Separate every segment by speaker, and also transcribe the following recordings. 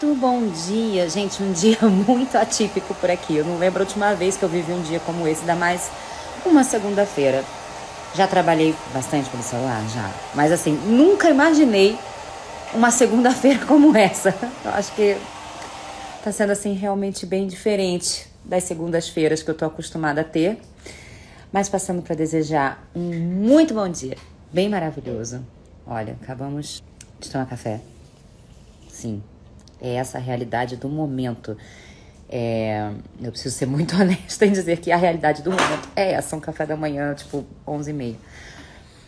Speaker 1: Muito bom dia, gente. Um dia muito atípico por aqui. Eu não lembro a última vez que eu vivi um dia como esse, ainda mais uma segunda-feira. Já trabalhei bastante pelo celular, já. Mas assim, nunca imaginei uma segunda-feira como essa. Eu acho que tá sendo assim realmente bem diferente das segundas-feiras que eu tô acostumada a ter. Mas passando para desejar um muito bom dia, bem maravilhoso. Olha, acabamos de tomar café. Sim, é essa a realidade do momento. É, eu preciso ser muito honesta em dizer que a realidade do momento é essa, um café da manhã, tipo 11 e meia.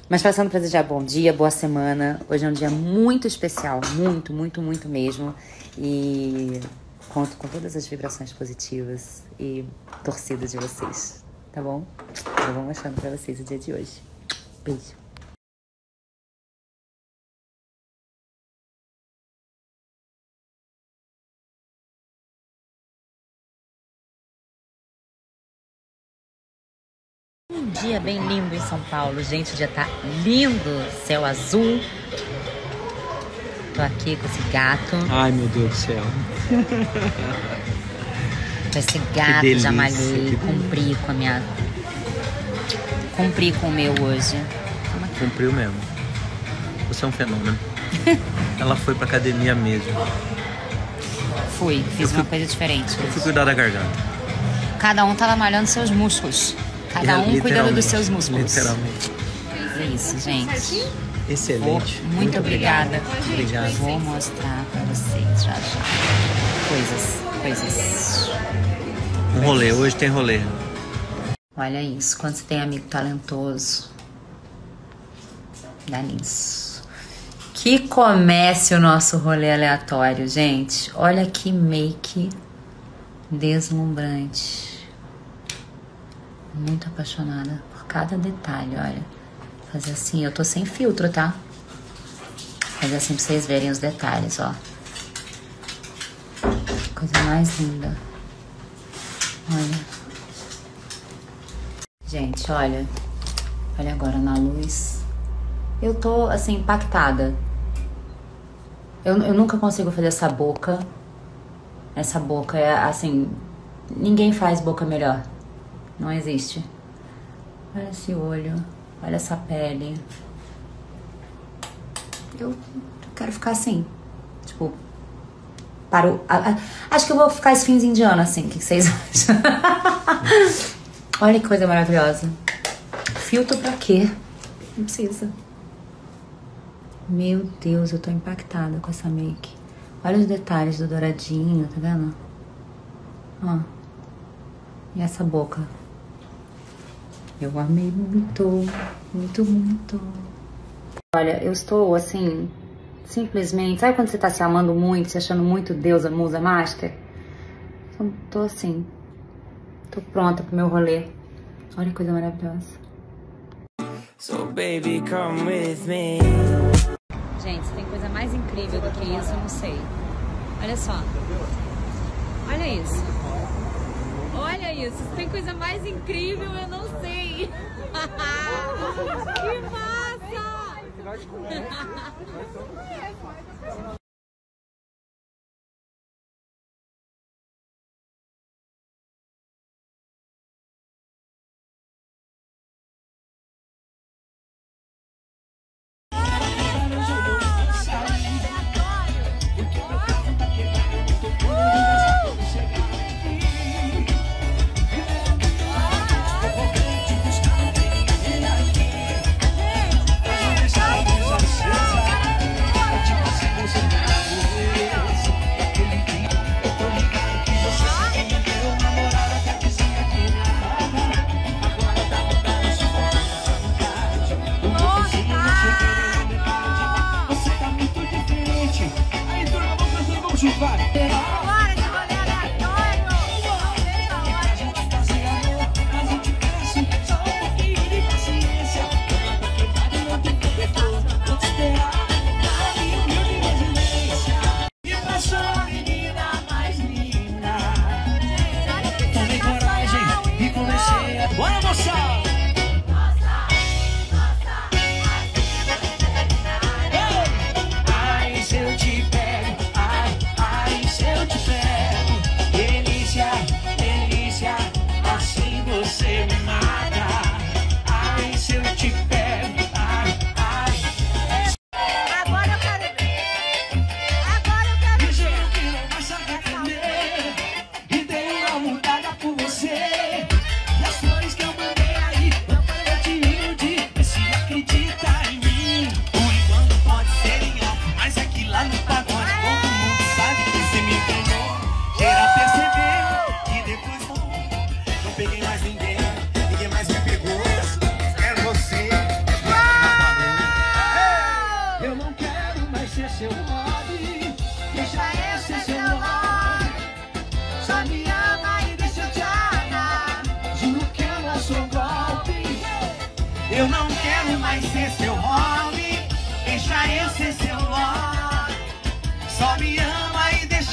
Speaker 1: Mas passando para desejar bom dia, boa semana. Hoje é um dia muito especial, muito, muito, muito mesmo. E conto com todas as vibrações positivas e torcidas de vocês, tá bom? Eu vou mostrando para vocês o dia de hoje. Beijo. Dia bem lindo em São Paulo, gente. O dia tá lindo, céu azul. Tô aqui com esse gato.
Speaker 2: Ai, meu Deus do céu.
Speaker 1: Com esse gato,
Speaker 2: delícia,
Speaker 1: já malhei,
Speaker 2: que
Speaker 1: cumpri com a minha. Cumpri com o meu hoje.
Speaker 2: Cumpriu mesmo. Você é um fenômeno. Ela foi pra academia mesmo.
Speaker 1: Fui, fiz uma coisa diferente.
Speaker 2: Eu fui cuidar da garganta.
Speaker 1: Cada um tava malhando seus músculos. Cada um cuidando dos seus músculos.
Speaker 2: Literalmente.
Speaker 1: É isso, gente.
Speaker 2: Excelente.
Speaker 1: muito obrigada.
Speaker 2: Obrigado.
Speaker 1: Vou mostrar pra vocês já já. Coisas, coisas.
Speaker 2: Um rolê, hoje tem rolê.
Speaker 1: Olha isso, quando você tem amigo talentoso, dá nisso. Que comece o nosso rolê aleatório, gente. Olha que make deslumbrante. Muito apaixonada por cada detalhe, olha. Fazer assim, eu tô sem filtro, tá? Fazer assim pra vocês verem os detalhes, ó. Coisa mais linda. Olha. Gente, olha. Olha agora na luz. Eu tô, assim, impactada. Eu, eu nunca consigo fazer essa boca. Essa boca é, assim... Ninguém faz boca melhor. Não existe. Olha esse olho. Olha essa pele. Eu quero ficar assim. Tipo... Para o, a- a- acho que eu vou ficar esse fins indiano assim. O que vocês acham? Olha que coisa maravilhosa. Filtro pra quê? Não precisa. Meu Deus, eu tô impactada com essa make. Olha os detalhes do douradinho, tá vendo? Ó. E essa boca. Eu amei muito, muito, muito. Olha, eu estou assim, simplesmente. Sabe quando você tá se amando muito, se achando muito deusa, musa, master? Eu tô assim, Tô pronta pro meu rolê. Olha que coisa maravilhosa.
Speaker 3: So baby, come with me.
Speaker 1: Gente, se tem coisa mais incrível do que isso, eu não sei. Olha só. Olha isso. Olha isso. Se tem coisa mais incrível, eu não que massa!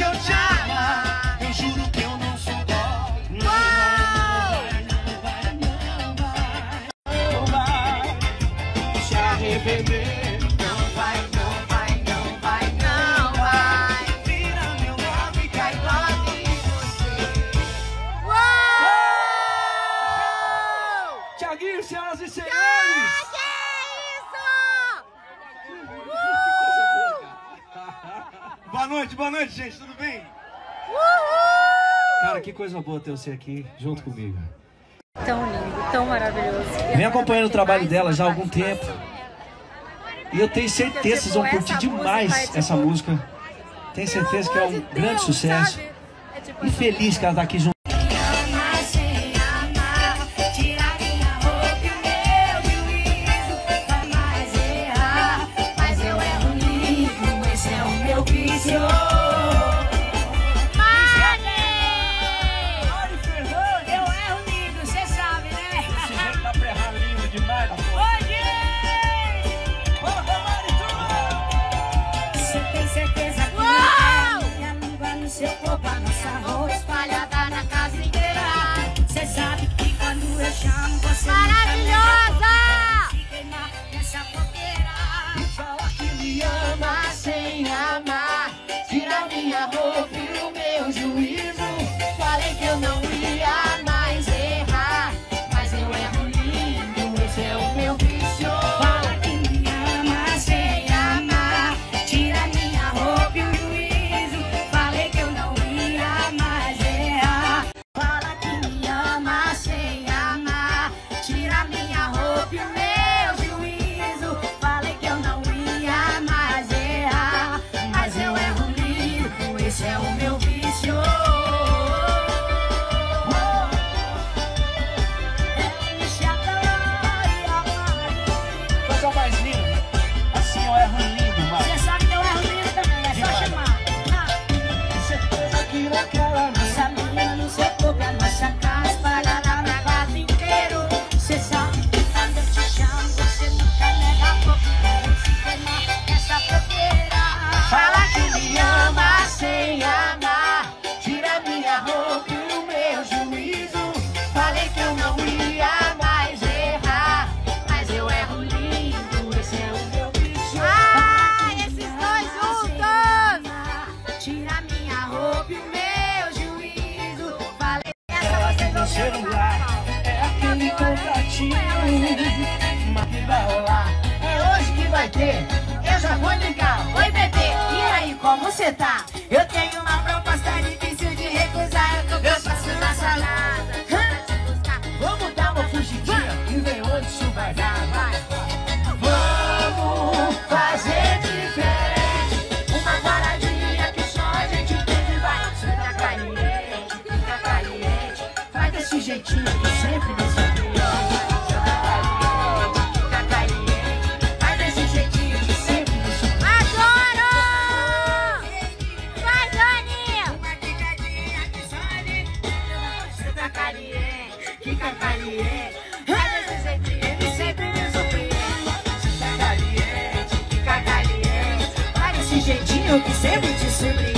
Speaker 4: eu te amar, eu juro que eu não sou dó. Não, não vai, não vai, não vai, não vai se arrepender. Thiaguinho, senhoras e senhores. noite, boa noite, gente, tudo bem? Uhul! Cara, que coisa boa ter você aqui junto comigo.
Speaker 1: Tão lindo, tão maravilhoso.
Speaker 4: E Vem acompanhando o trabalho dela já há algum tempo. E eu tenho certeza que vocês vão curtir demais essa música. Tenho certeza que é um grande sucesso. E feliz que ela está aqui junto. Doido demais. Oi, gente! Vamos tomar!
Speaker 5: Você tem certeza que minha língua no seu corpo, a nossa roupa espalhada na casa inteira. Você sabe que quando eu chamo, você tá Maravilhosa! Yosemite, Yosemite.